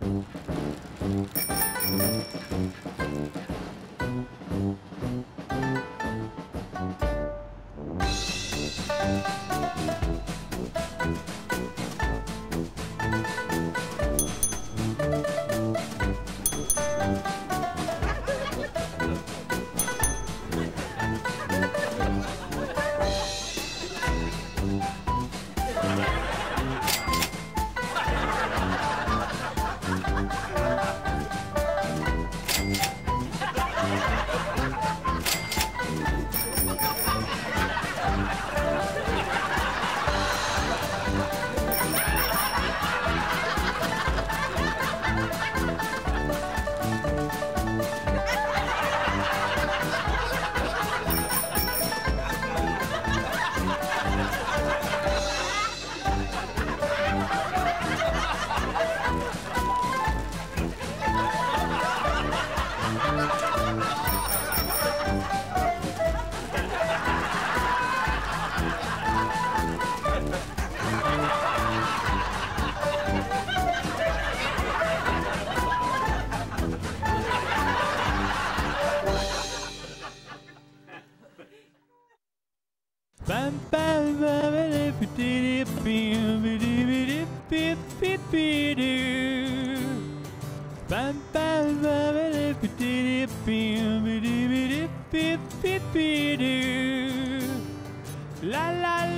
Thank you. La la la